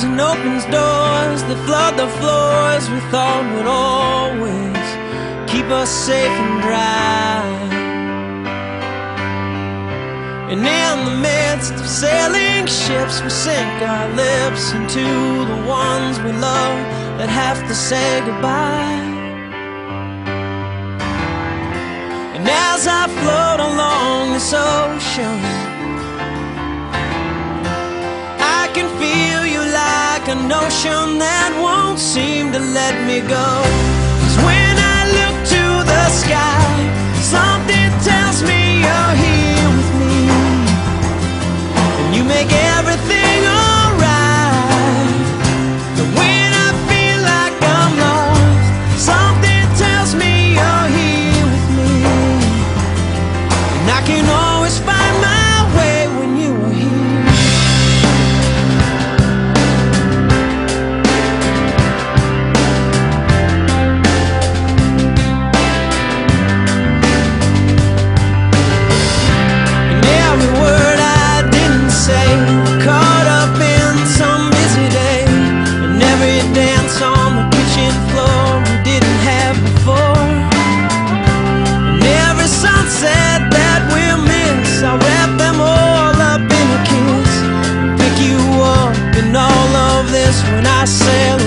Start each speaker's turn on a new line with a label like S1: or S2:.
S1: and opens doors that flood the floors we thought would always keep us safe and dry. And in the midst of sailing ships, we sink our lips into the ones we love that have to say goodbye. And as I float along this ocean, like a notion that won't seem to let me go. 'Cause when I look to the sky, something tells me you're here with me. And you make everything alright. But when I feel like I'm lost, something tells me you're here with me. And I can I sail